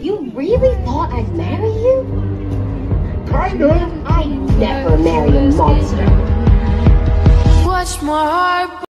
You really thought I'd marry you? Kind of. I'd never marry a monster. Watch my heart